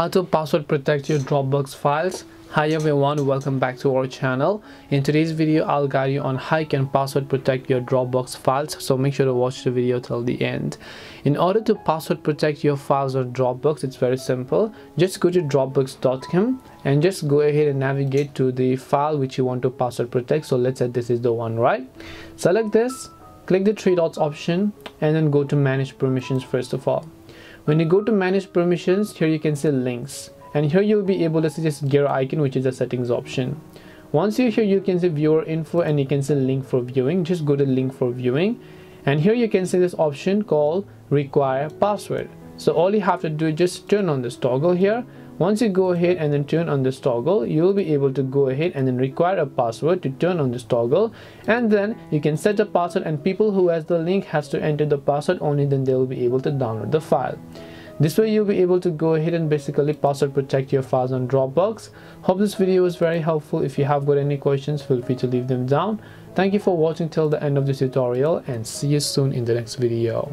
how to password protect your dropbox files. Hi everyone welcome back to our channel. In today's video i'll guide you on how you can password protect your dropbox files so make sure to watch the video till the end. In order to password protect your files on dropbox it's very simple. Just go to dropbox.com and just go ahead and navigate to the file which you want to password protect. So let's say this is the one right? Select this click the three dots option and then go to manage permissions first of all. When you go to manage permissions here you can see links. And here you'll be able to see this gear icon which is the settings option. Once you're here you can see viewer info and you can see link for viewing. Just go to link for viewing. And here you can see this option called require password. So all you have to do is just turn on this toggle here once you go ahead and then turn on this toggle, you'll be able to go ahead and then require a password to turn on this toggle and then you can set a password and people who has the link has to enter the password only then they will be able to download the file. This way you'll be able to go ahead and basically password protect your files on Dropbox. Hope this video was very helpful. If you have got any questions, feel free to leave them down. Thank you for watching till the end of this tutorial and see you soon in the next video.